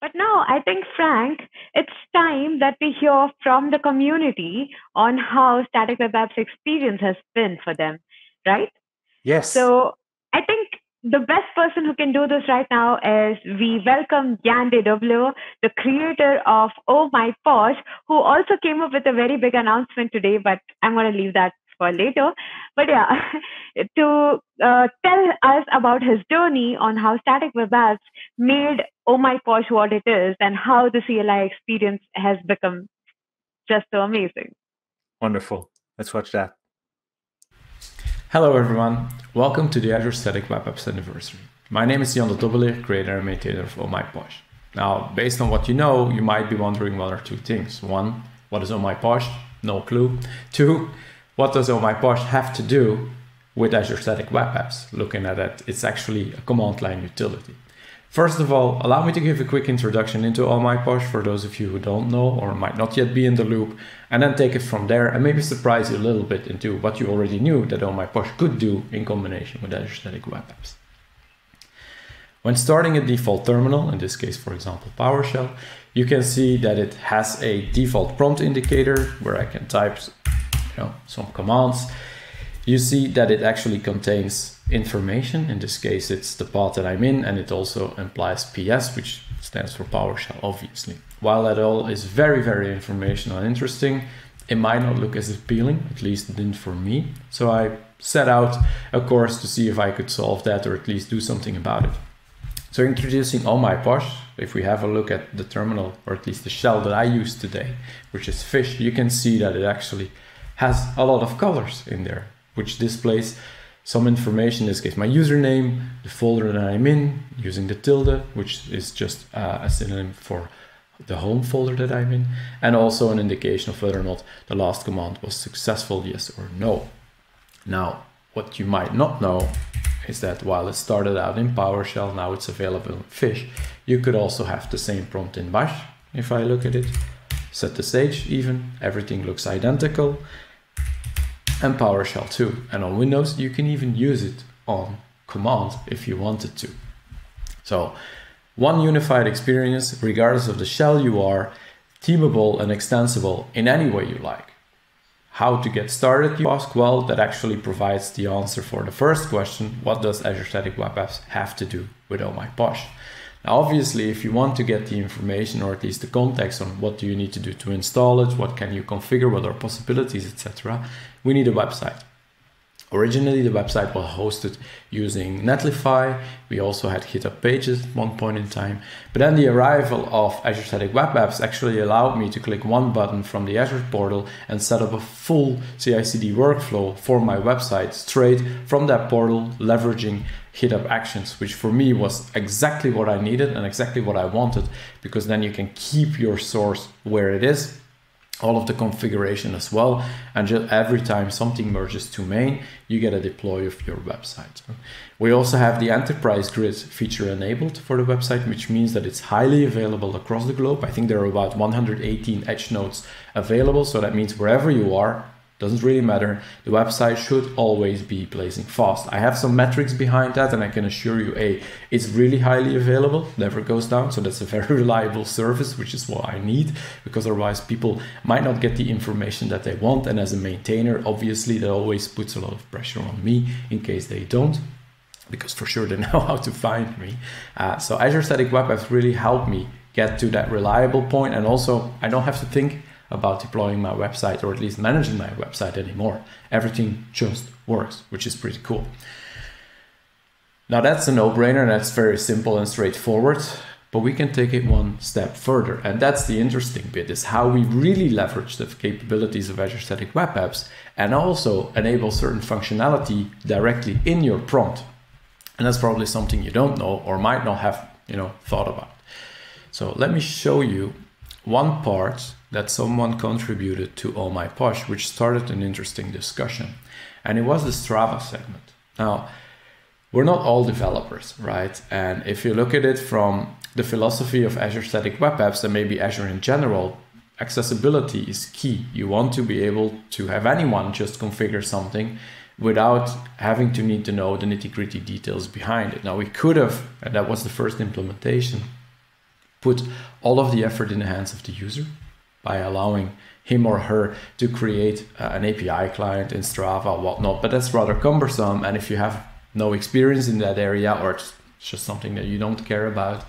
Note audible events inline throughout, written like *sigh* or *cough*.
But now I think, Frank, it's time that we hear from the community on how Static Web Apps experience has been for them, right? Yes. So I think the best person who can do this right now is we welcome Jan de Dobbeleer, the creator of Oh My Posh, who also came up with a very big announcement today, but I'm going to leave that for later. But yeah, *laughs* to uh, tell us about his journey on how static web apps made Oh My Posh what it is and how the CLI experience has become just so amazing. Wonderful. Let's watch that. Hello everyone, welcome to the Azure Static Web Apps anniversary. My name is Jan de Dobbeleer, creator and maintainer of Oh My Posh. Now, based on what you know, you might be wondering one or two things. One, what is Oh My Posh? No clue. Two, what does Oh My Posh have to do with Azure Static Web Apps? Looking at it, it's actually a command line utility. First of all, allow me to give a quick introduction into Oh My Posh for those of you who don't know or might not yet be in the loop, and then take it from there and maybe surprise you a little bit into what you already knew that Oh My Posh could do in combination with Azure Static Web Apps. When starting a default terminal, in this case, for example, PowerShell, you can see that it has a default prompt indicator where I can type know, some commands. You see that it actually contains information. In this case, it's the path that I'm in, and it also implies PS, which stands for PowerShell, obviously. While that all is very, very informational and interesting, it might not look as appealing, at least it didn't for me. So I set out a course to see if I could solve that or at least do something about it. So introducing Oh My Posh, if we have a look at the terminal, or at least the shell that I use today, which is fish, you can see that it actually has a lot of colors in there, which displays some information, in this case, my username, the folder that I'm in, using the tilde, which is just uh, a synonym for the home folder that I'm in, and also an indication of whether or not the last command was successful, yes or no. Now, what you might not know is that while it started out in PowerShell, now it's available in Fish, you could also have the same prompt in Bash, if I look at it, set the stage even, everything looks identical, and PowerShell too. And on Windows, you can even use it on command if you wanted to. So one unified experience, regardless of the shell you are, themable and extensible in any way you like. How to get started, you ask? Well, that actually provides the answer for the first question. What does Azure Static Web Apps have to do with Oh My Posh? Obviously, if you want to get the information or at least the context on what do you need to do to install it, what can you configure, what are possibilities, etc., we need a website. Originally, the website was hosted using Netlify. We also had GitHub Pages at one point in time. But then the arrival of Azure Static Web Apps actually allowed me to click one button from the Azure portal and set up a full CI CD workflow for my website straight from that portal, leveraging GitHub Actions, which for me was exactly what I needed and exactly what I wanted, because then you can keep your source where it is all of the configuration as well. And just every time something merges to main, you get a deploy of your website. We also have the enterprise grade feature enabled for the website, which means that it's highly available across the globe. I think there are about 118 edge nodes available. So that means wherever you are, doesn't really matter. The website should always be blazing fast. I have some metrics behind that and I can assure you, A, it's really highly available, never goes down. So that's a very *laughs* reliable service, which is what I need because otherwise people might not get the information that they want. And as a maintainer, obviously that always puts a lot of pressure on me in case they don't because for sure *laughs* they know how to find me. Uh, so Azure Static Web Apps really helped me get to that reliable point and also I don't have to think about deploying my website or at least managing my website anymore. Everything just works, which is pretty cool. Now that's a no-brainer, that's very simple and straightforward, but we can take it one step further. And that's the interesting bit is how we really leverage the capabilities of Azure Static Web Apps and also enable certain functionality directly in your prompt. And that's probably something you don't know or might not have, you know, thought about. So let me show you one part that someone contributed to Oh My Posh, which started an interesting discussion. And it was the Strava segment. Now, we're not all developers, right? And if you look at it from the philosophy of Azure Static Web Apps and maybe Azure in general, accessibility is key. You want to be able to have anyone just configure something without having to need to know the nitty gritty details behind it. Now, we could have, and that was the first implementation, put all of the effort in the hands of the user by allowing him or her to create uh, an API client in Strava, or whatnot. But that's rather cumbersome. And if you have no experience in that area or it's just something that you don't care about,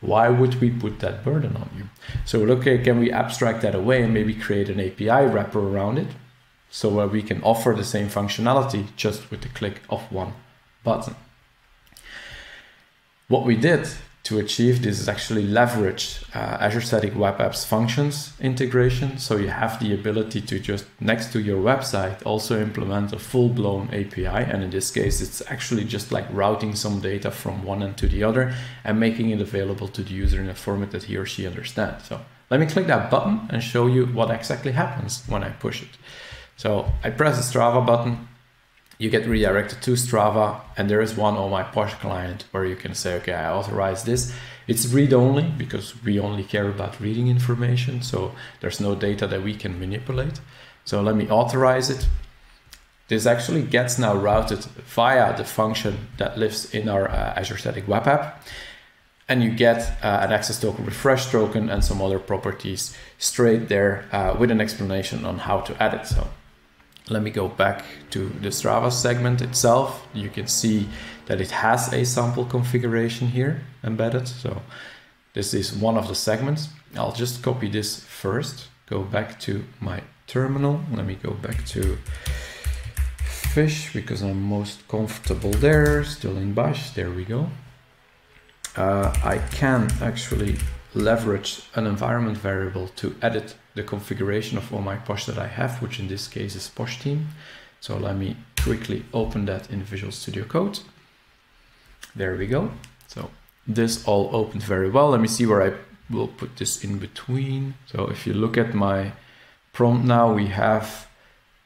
why would we put that burden on you? So look, can we abstract that away and maybe create an API wrapper around it? So where we can offer the same functionality just with the click of one button. What we did to achieve this is actually leverage uh, Azure Static Web Apps functions integration. So you have the ability to just next to your website also implement a full blown API. And in this case, it's actually just like routing some data from one end to the other and making it available to the user in a format that he or she understands. So let me click that button and show you what exactly happens when I push it. So I press the Strava button, you get redirected to Strava and there is one on my Posh client where you can say, okay, I authorize this. It's read only because we only care about reading information. So there's no data that we can manipulate. So let me authorize it. This actually gets now routed via the function that lives in our uh, Azure Static Web App. And you get uh, an access token, refresh token, and some other properties straight there uh, with an explanation on how to add it. So let me go back to the Strava segment itself. You can see that it has a sample configuration here embedded. So this is one of the segments. I'll just copy this first, go back to my terminal. Let me go back to fish because I'm most comfortable there, still in bash, there we go. Uh, I can actually leverage an environment variable to edit the configuration of all my Posh that I have, which in this case is Posh team. So let me quickly open that in Visual Studio Code. There we go. So this all opened very well. Let me see where I will put this in between. So if you look at my prompt now, we have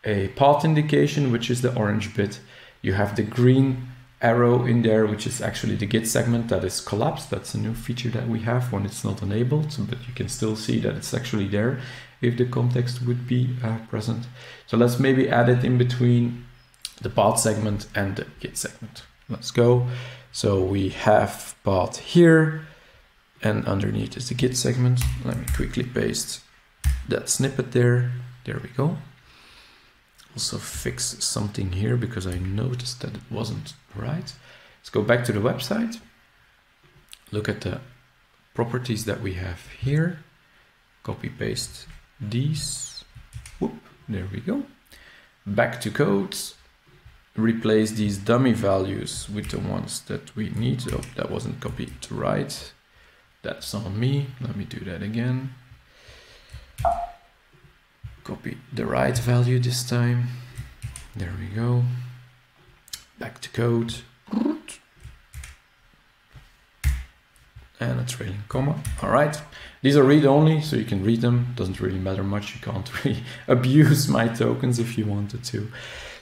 a path indication, which is the orange bit. You have the green arrow in there, which is actually the Git segment that is collapsed. That's a new feature that we have when it's not enabled, but you can still see that it's actually there if the context would be uh, present. So let's maybe add it in between the path segment and the Git segment. Let's go. So we have path here and underneath is the Git segment. Let me quickly paste that snippet there. There we go also fix something here because I noticed that it wasn't right. Let's go back to the website. Look at the properties that we have here. Copy paste these. Whoop, there we go. Back to codes. Replace these dummy values with the ones that we need. Oh, that wasn't copied to right. That's on me. Let me do that again copy the right value this time. There we go. Back to code. And a trailing comma. All right. These are read only, so you can read them. Doesn't really matter much. You can't *laughs* really abuse my tokens if you wanted to.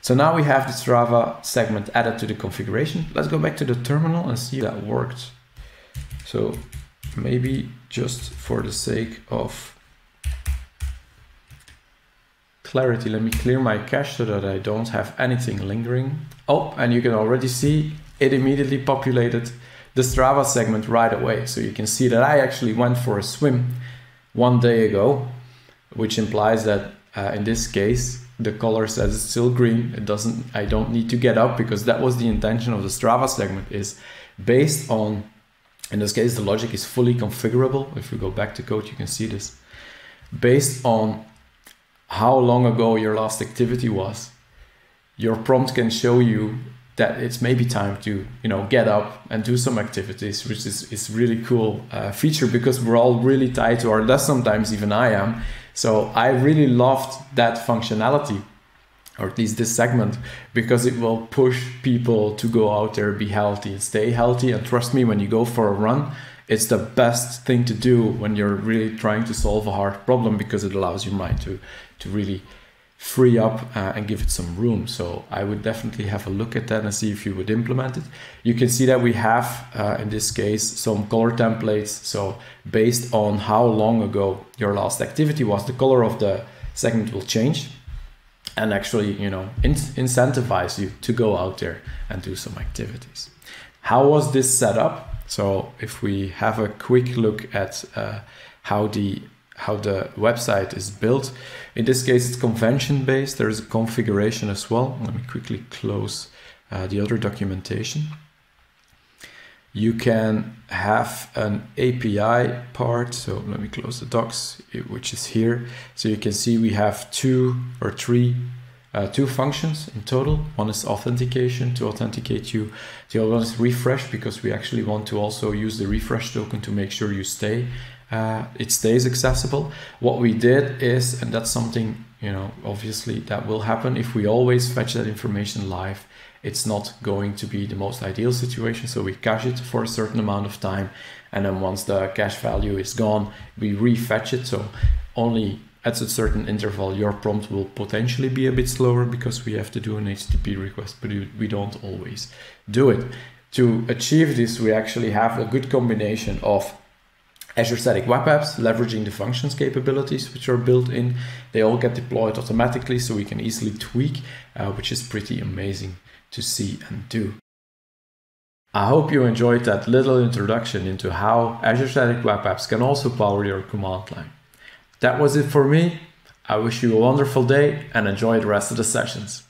So now we have the Strava segment added to the configuration. Let's go back to the terminal and see if that worked. So maybe just for the sake of clarity, let me clear my cache so that I don't have anything lingering. Oh, and you can already see it immediately populated the Strava segment right away. So you can see that I actually went for a swim one day ago, which implies that uh, in this case, the color says it's still green. It doesn't, I don't need to get up because that was the intention of the Strava segment is based on, in this case, the logic is fully configurable. If we go back to code, you can see this based on how long ago your last activity was, your prompt can show you that it's maybe time to you know get up and do some activities, which is is really cool uh, feature because we're all really tied to our desk. Sometimes even I am. So I really loved that functionality, or at least this segment, because it will push people to go out there, be healthy, and stay healthy. And trust me, when you go for a run, it's the best thing to do when you're really trying to solve a hard problem because it allows your mind to to really free up uh, and give it some room. So I would definitely have a look at that and see if you would implement it. You can see that we have, uh, in this case, some color templates. So based on how long ago your last activity was, the color of the segment will change and actually, you know, in incentivize you to go out there and do some activities. How was this set up? So if we have a quick look at uh, how the how the website is built, in this case it's convention based. There is a configuration as well. Let me quickly close uh, the other documentation. You can have an API part. So let me close the docs, which is here. So you can see we have two or three uh, two functions in total. One is authentication to authenticate you. The other one is refresh because we actually want to also use the refresh token to make sure you stay. Uh, it stays accessible. What we did is, and that's something you know, obviously that will happen if we always fetch that information live. It's not going to be the most ideal situation. So we cache it for a certain amount of time, and then once the cache value is gone, we refetch it. So only at a certain interval, your prompt will potentially be a bit slower because we have to do an HTTP request, but we don't always do it. To achieve this, we actually have a good combination of Azure Static Web Apps, leveraging the functions capabilities which are built in. They all get deployed automatically, so we can easily tweak, uh, which is pretty amazing to see and do. I hope you enjoyed that little introduction into how Azure Static Web Apps can also power your command line. That was it for me. I wish you a wonderful day and enjoy the rest of the sessions.